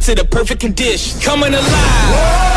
to the perfect condition. Coming alive.